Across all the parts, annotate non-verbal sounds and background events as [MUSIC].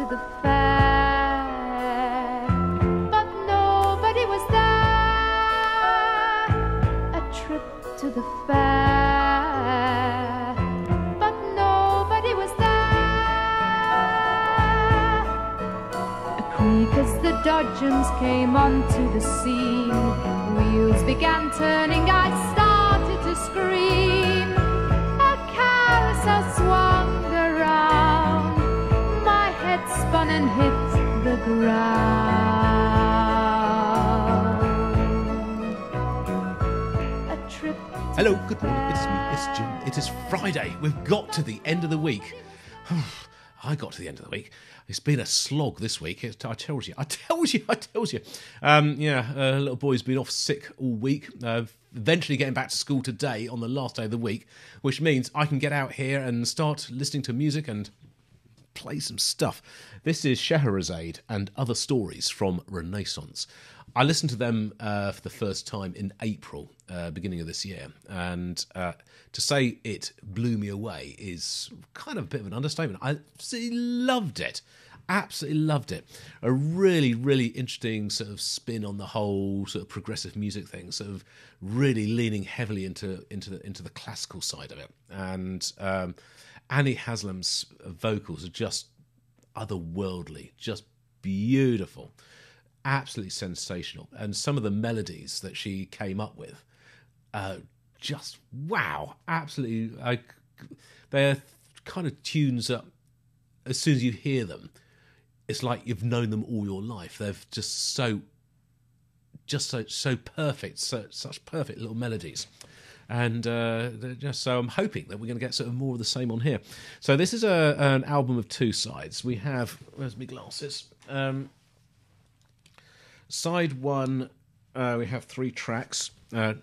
to the fair, but nobody was there. A trip to the fair, but nobody was there. A creak as the dodgems came onto the scene. Wheels began turning, I and the ground. Hello, good morning. It's me, it's Jim. It is Friday. We've got to the end of the week. [SIGHS] I got to the end of the week. It's been a slog this week. It, I tells you, I tells you, I tells you. Um, yeah, uh, little boy's been off sick all week. Uh, eventually getting back to school today on the last day of the week, which means I can get out here and start listening to music and play some stuff. This is Scheherazade and other stories from Renaissance. I listened to them uh, for the first time in April, uh, beginning of this year, and uh, to say it blew me away is kind of a bit of an understatement. I absolutely loved it. Absolutely loved it. A really, really interesting sort of spin on the whole sort of progressive music thing. Sort of really leaning heavily into into the into the classical side of it. And um, Annie Haslam's vocals are just otherworldly, just beautiful, absolutely sensational. And some of the melodies that she came up with, uh, just wow, absolutely. I, they're kind of tunes that as soon as you hear them, it's like you've known them all your life. They're just so, just so so perfect, so such perfect little melodies and uh, just so I'm hoping that we're going to get sort of more of the same on here. So this is a an album of two sides. We have where's my glasses? Um, side one, uh, we have three tracks: uh,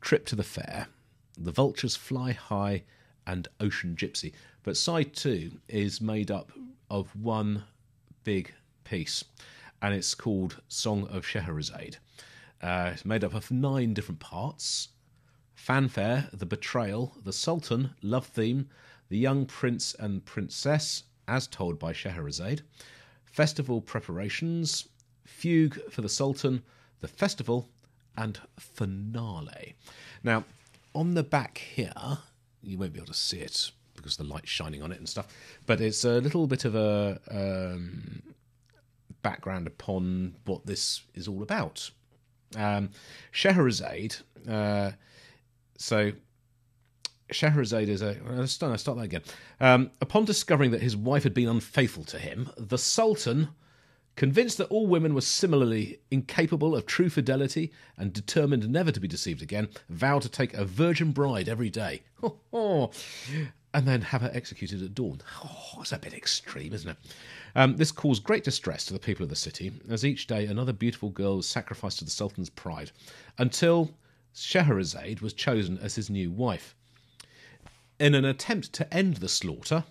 "Trip to the Fair," "The Vultures Fly High," and "Ocean Gypsy." But side two is made up of one big piece, and it's called "Song of Scheherazade." Uh, it's made up of nine different parts fanfare, the betrayal, the sultan, love theme, the young prince and princess, as told by Scheherazade, festival preparations, fugue for the sultan, the festival, and finale. Now, on the back here, you won't be able to see it because the light's shining on it and stuff, but it's a little bit of a um, background upon what this is all about. Um, Scheherazade. Uh, so Scheherazade is a. Let's start, let's start that again. Um, upon discovering that his wife had been unfaithful to him, the Sultan, convinced that all women were similarly incapable of true fidelity and determined never to be deceived again, vowed to take a virgin bride every day. [LAUGHS] and then have her executed at dawn. [LAUGHS] Oh, that's a bit extreme, isn't it? Um, this caused great distress to the people of the city, as each day another beautiful girl was sacrificed to the Sultan's pride, until Scheherazade was chosen as his new wife. In an attempt to end the slaughter,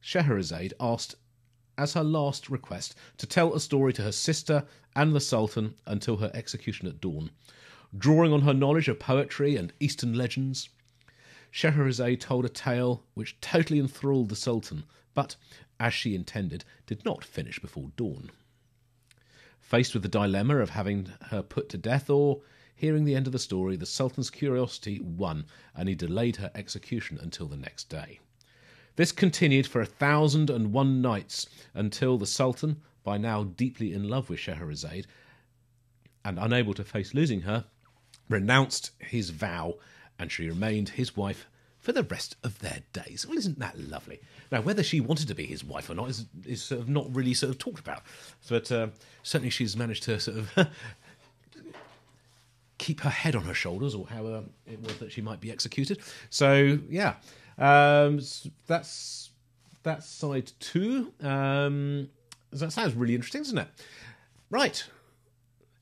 Scheherazade asked, as her last request, to tell a story to her sister and the Sultan until her execution at dawn. Drawing on her knowledge of poetry and Eastern legends, Scheherazade told a tale which totally enthralled the Sultan, but, as she intended, did not finish before dawn. Faced with the dilemma of having her put to death or Hearing the end of the story, the Sultan's curiosity won, and he delayed her execution until the next day. This continued for a thousand and one nights until the Sultan, by now deeply in love with Scheherazade and unable to face losing her, renounced his vow and she remained his wife for the rest of their days. Well, isn't that lovely? Now, whether she wanted to be his wife or not is, is sort of not really sort of talked about, but uh, certainly she's managed to sort of [LAUGHS] keep her head on her shoulders, or however it was that she might be executed. So yeah, um, that's that's side two. Um, that sounds really interesting, doesn't it? Right,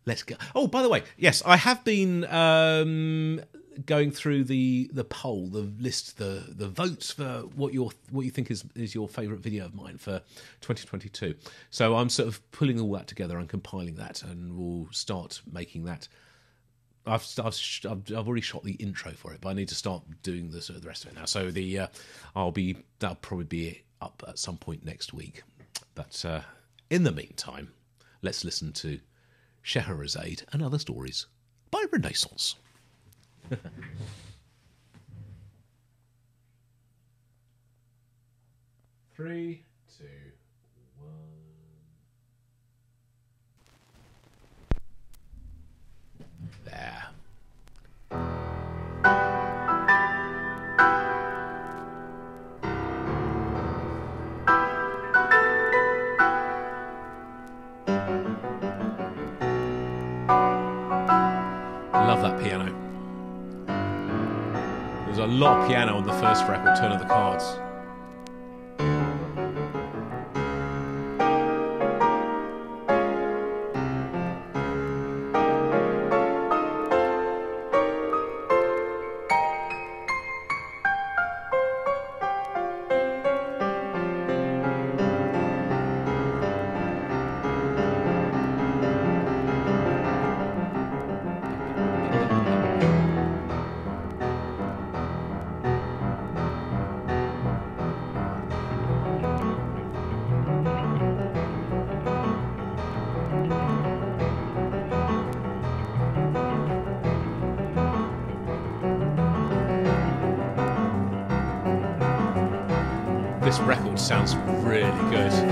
let's go. Oh, by the way, yes, I have been um, going through the the poll, the list, the the votes for what your what you think is is your favourite video of mine for 2022. So I'm sort of pulling all that together and compiling that, and we'll start making that I've, I've I've already shot the intro for it, but I need to start doing the sort of the rest of it now. So the uh, I'll be that'll probably be up at some point next week. But uh, in the meantime, let's listen to Scheherazade and Other Stories by Renaissance. [LAUGHS] Three, There. Love that piano. There's a lot of piano on the first record, Turn of the Cards. Sounds really good.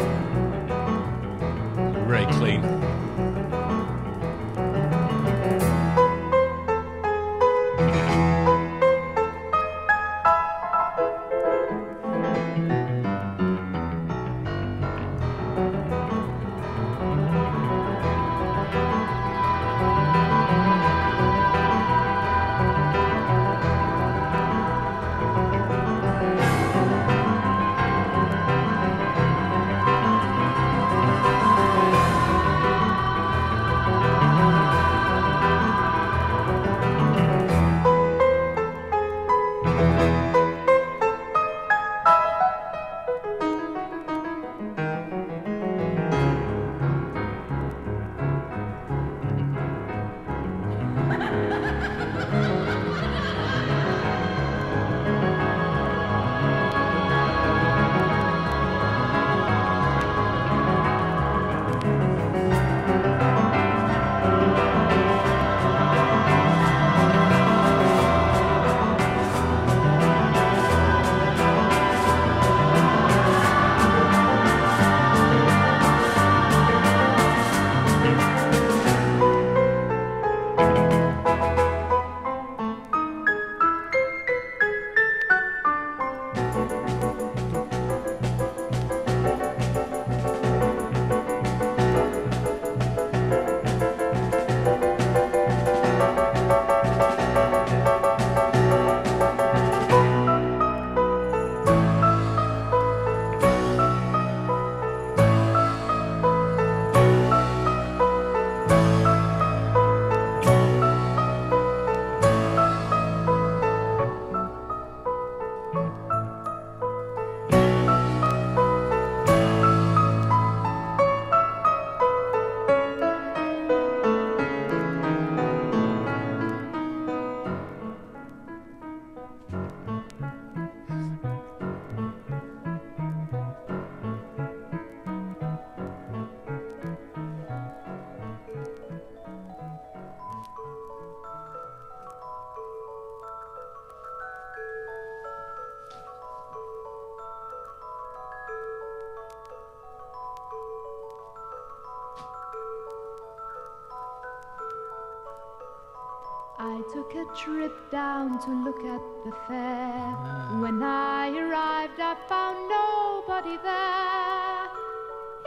Took a trip down to look at the fair. Ah. When I arrived, I found nobody there.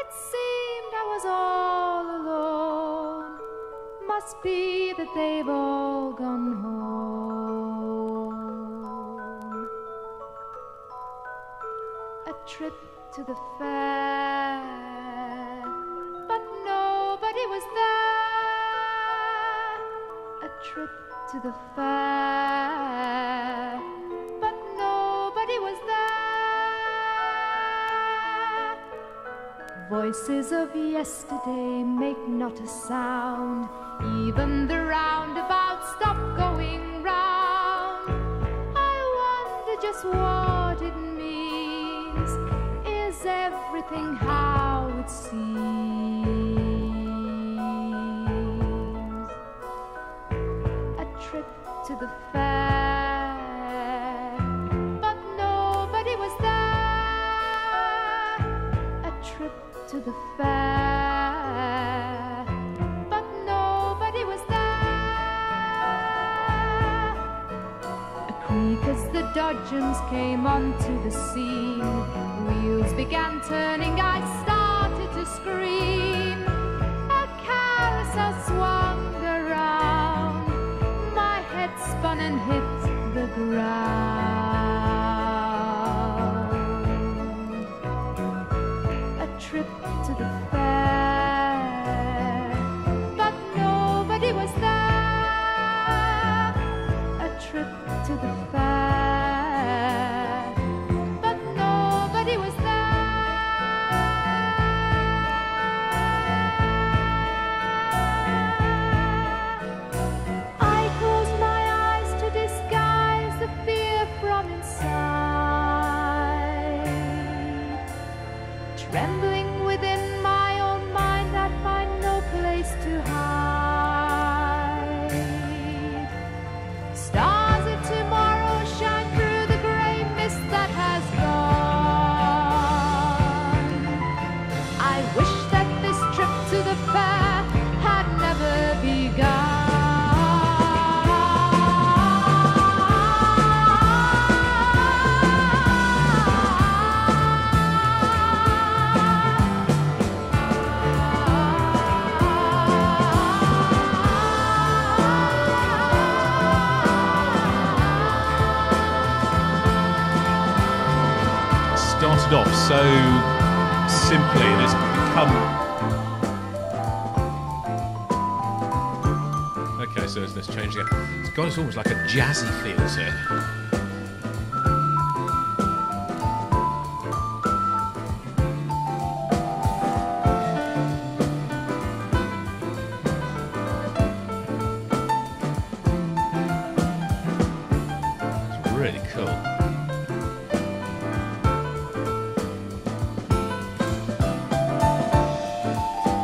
It seemed I was all alone. Must be that they've all gone home. To the fair, but nobody was there. Voices of yesterday make not a sound, even the roundabout stop going round. I wonder just what it means. Is everything how it seems. The fair, but nobody was there. A trip to the fair, but nobody was there. A creak as the dodgems came onto the scene. Wheels began turning, I started to scream. A carousel swung and hit the ground. A trip to the again. It's almost like a jazzy feel to it. It's really cool.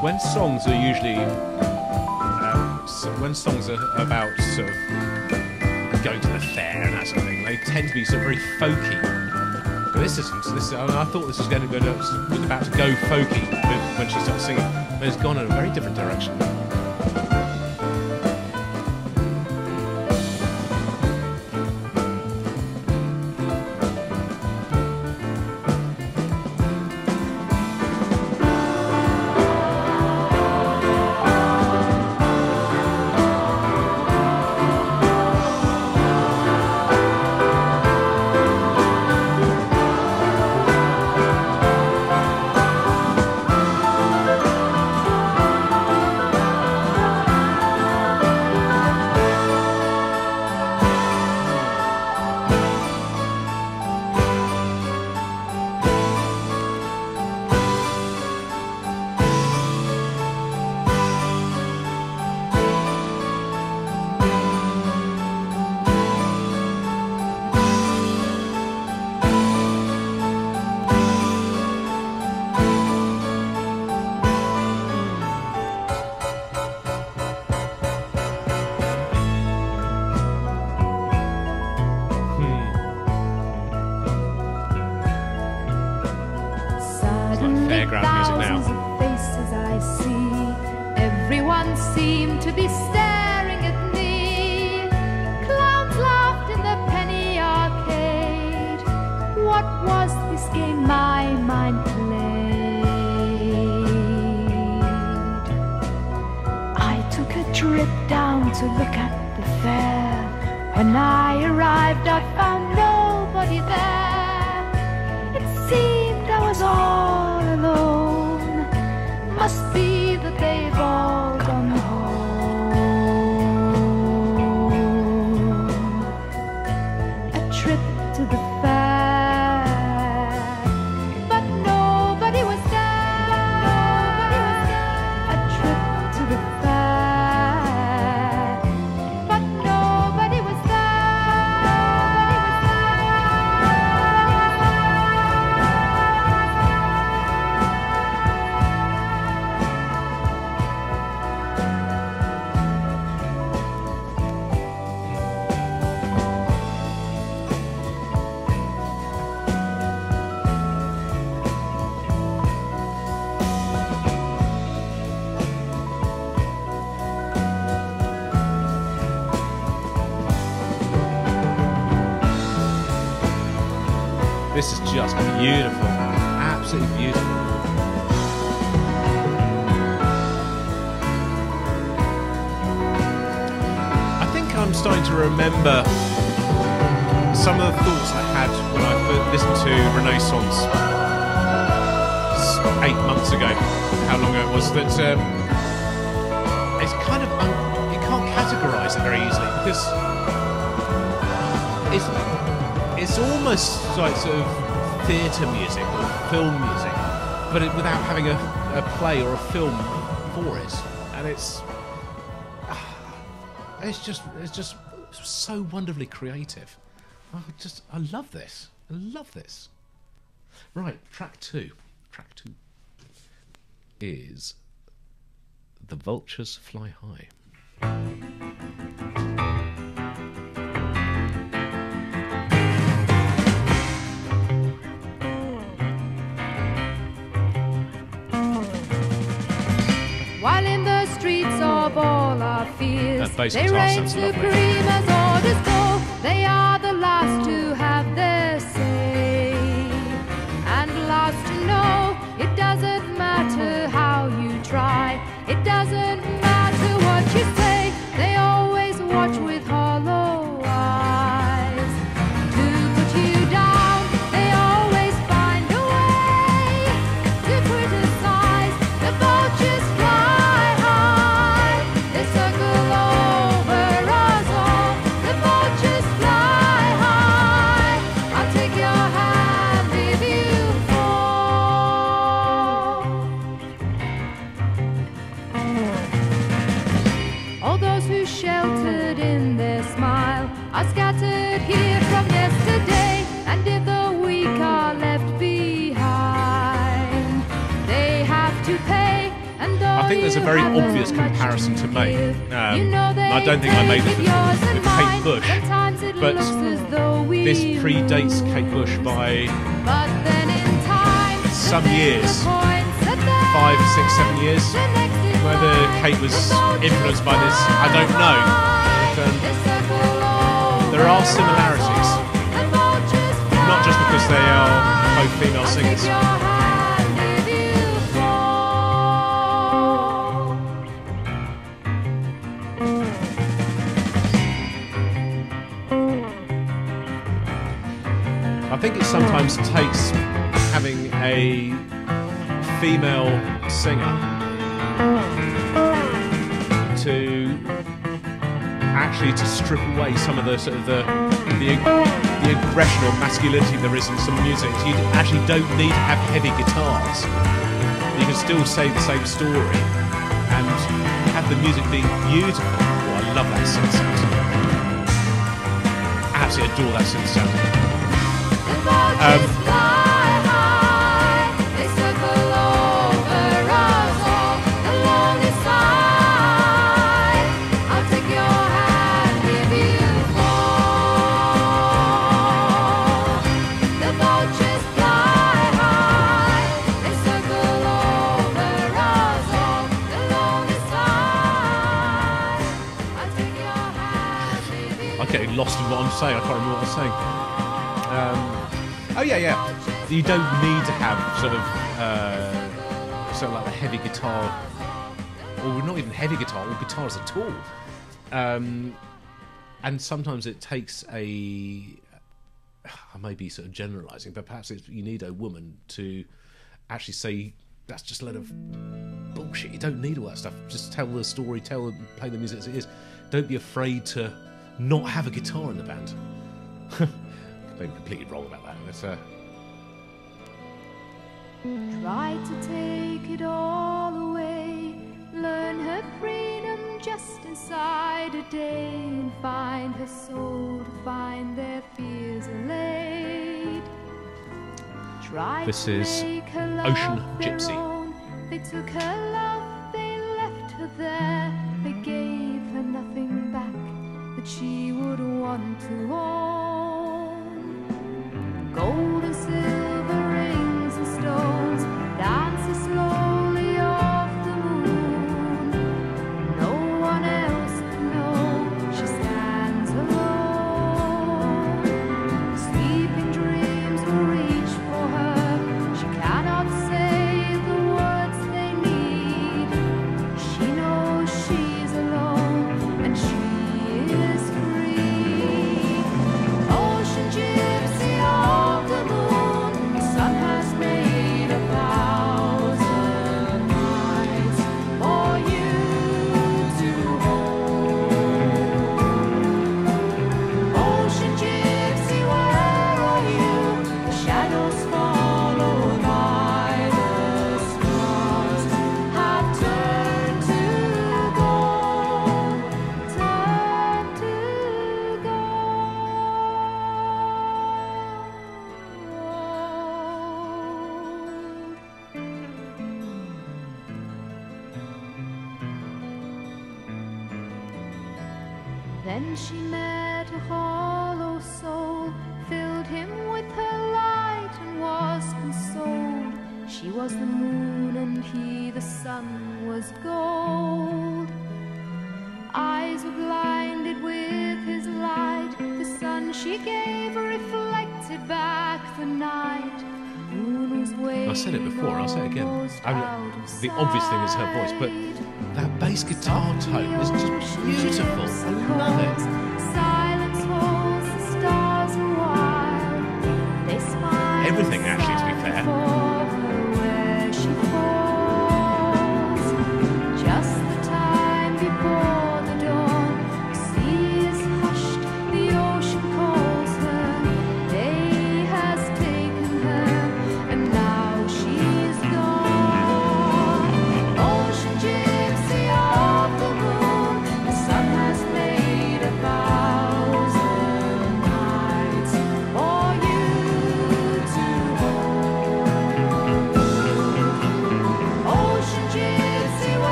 when songs are usually um, when songs are about sort of very folky. But this isn't. This I, I thought this was going to go was about to go folky when she started singing, but it's gone in a very different direction. I'm starting to remember some of the thoughts I had when I listened to Renaissance eight months ago. How long ago it was that um, it's kind of you can't categorise it very easily because it's it's almost like sort of theatre music or film music, but it, without having a, a play or a film for it, and it's it's just it's just so wonderfully creative. I just I love this. I love this. Right, track two. Track two is the vultures fly high. While in the streets of all our fears, bass they guitar reign sounds lovely. Think there's a very obvious comparison to make. Um, I don't think I made it with- with Kate. Bush, but This predates Kate Bush by some years. five, six, seven years. Whether Kate was influenced by this, I don't know. But, um, there are similarities. Not just because they are both female singers. I think it sometimes takes having a female singer to actually to strip away some of the sort of the the, the aggression or masculinity there is in some music. You actually don't need to have heavy guitars. You can still say the same story and have the music be beautiful. Oh, I love that synth sound. Absolutely adore that synth sound. Um, lost in what I'm saying. I can't remember what I'm saying. Yeah, yeah. You don't need to have sort of uh, sort of like the heavy guitar, or not even heavy guitar, or guitars at all. Um, and sometimes it takes a. I may be sort of generalising, but perhaps you need a woman to actually say that's just a load of bullshit. You don't need all that stuff. Just tell the story, tell, play the music as it is. Don't be afraid to not have a guitar in the band. [LAUGHS] I'm completely wrong about that. It's, uh, Try to take it all away. Learn her freedom just inside a day and find her soul to find their fears allayed. Try This to is make her love Ocean Gypsy. own. They took her love, they left her there. They gave her nothing back that she would want to own. Gold was the moon and he the sun was gold. Eyes were blinded with his light, the sun she gave reflected back the night. I said it before, I'll say it again. I mean, the obvious thing is her voice, but that bass guitar tone is just beautiful. I love it.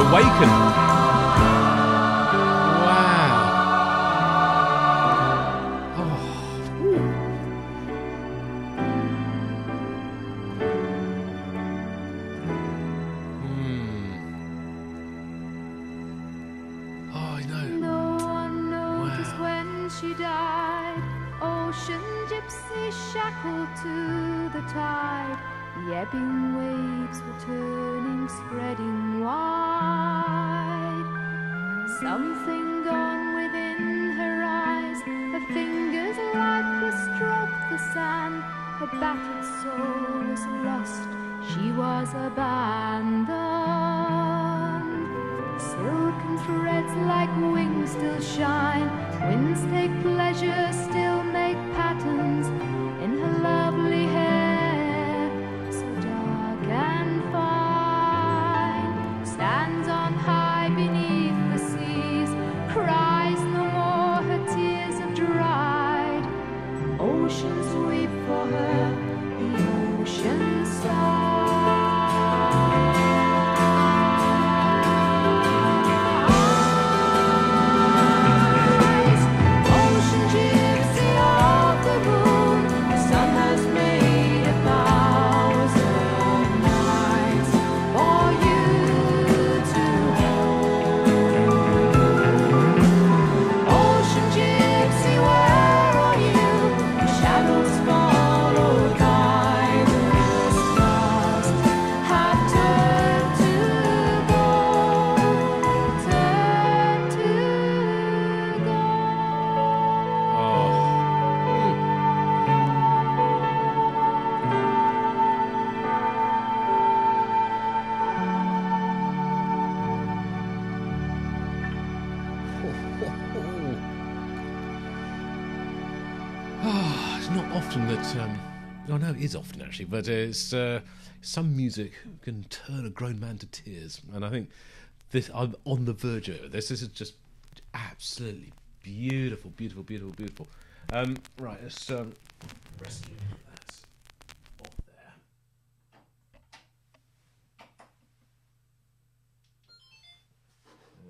awaken. Often that. Um, oh no, it is often actually, but it's uh, some music can turn a grown man to tears, and I think this. I'm on the verge of. This, this is just absolutely beautiful, beautiful, beautiful, beautiful. Um, right, let's um, rescue that off there.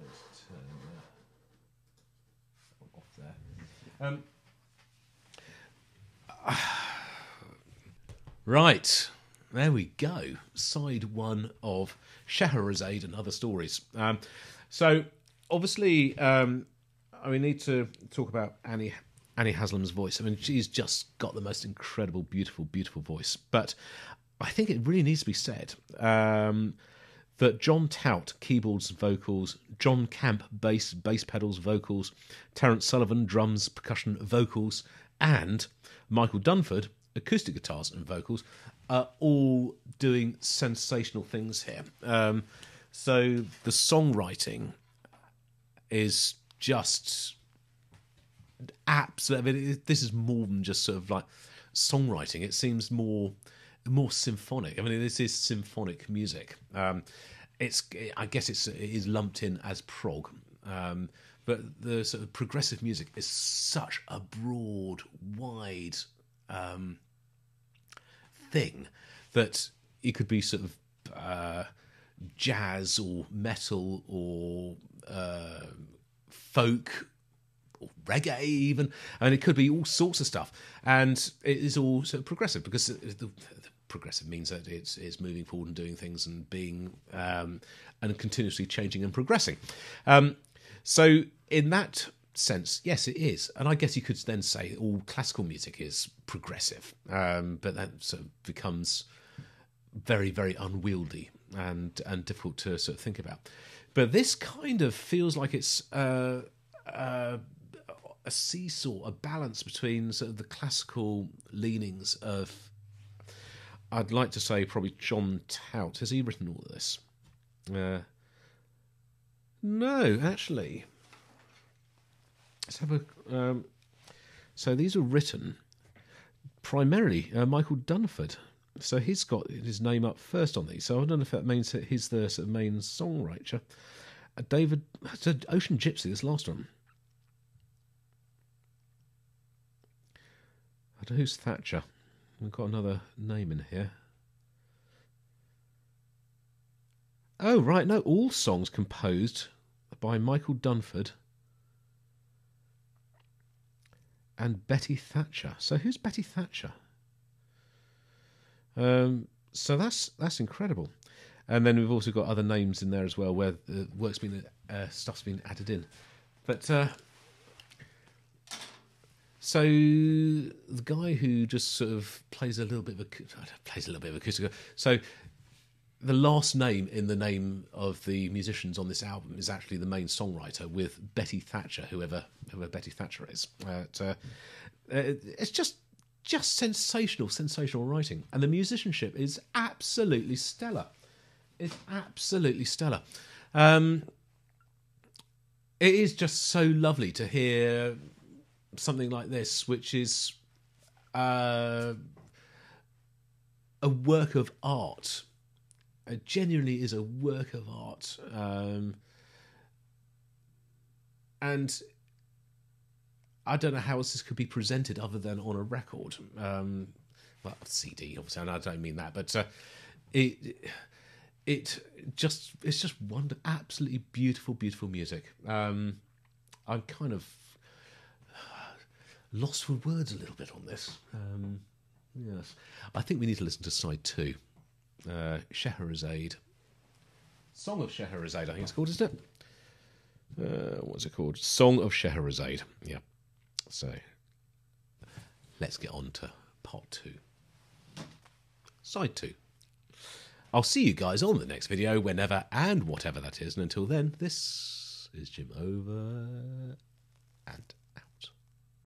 Let's turn that off there. Um, [SIGHS] Right, there we go. Side one of Scheherazade and other stories. Um, so, obviously, um, we need to talk about Annie Annie Haslam's voice. I mean, she's just got the most incredible, beautiful, beautiful voice. But I think it really needs to be said um, that John Tout keyboards vocals, Jon Camp bass, bass pedals, vocals, Terence Sullivan drums, percussion, vocals, and Michael Dunford acoustic guitars and vocals are all doing sensational things here. Um, so the songwriting is just absolutely. I mean, this is more than just sort of like songwriting. It seems more more symphonic. I mean, this is symphonic music. Um, it's I guess it's it is lumped in as prog. Um, but the sort of progressive music is such a broad, wide um, thing that it could be sort of uh, jazz or metal or uh, folk or reggae even. I mean, it could be all sorts of stuff. And it is all sort of progressive because the, the progressive means that it's it's moving forward and doing things and being um, and continuously changing and progressing. Um, so in that sense, yes, it is. And I guess you could then say all classical music is progressive, um, but that sort of becomes very, very unwieldy and and difficult to sort of think about. But this kind of feels like it's uh, uh, a seesaw, a balance between sort of the classical leanings of. I'd like to say probably John Tout. Has he written all of this? Uh, no, actually, Let's have a. Um, so these are written primarily uh, Michael Dunford. So he's got his name up first on these. So I don't know if that means that he's the sort of main songwriter. Uh, David, so Ocean Gypsy, this last one. I don't know who's Thatcher. We've got another name in here. Oh, right, no, all songs composed by Michael Dunford and Betty Thatcher. So who's Betty Thatcher? Um, so that's that's incredible. And then we've also got other names in there as well, where the work's been uh, stuff's been added in. But uh, so the guy who just sort of plays a little bit of a plays a little bit of acoustic. So the last name in the name of the musicians on this album is actually the main songwriter with Betty Thatcher, whoever whoever Betty Thatcher is. Uh, it's just just sensational, sensational writing, and the musicianship is absolutely stellar. It's absolutely stellar. Um, it is just so lovely to hear something like this, which is uh, a work of art it genuinely is a work of art. Um, and I don't know how else this could be presented other than on a record. Um, well, CD, obviously, and I don't mean that, but uh, it it just it's just wonder absolutely beautiful, beautiful music. Um, I'm kind of lost for words a little bit on this. Um, yes, I think we need to listen to side two uh, Scheherazade. Song of Scheherazade, I think it's called, isn't it? Uh, what's it called? Song of Scheherazade. Yeah. So let's get on to part two. Side two. I'll see you guys on the next video, whenever and whatever that is. And until then, this is Jim over and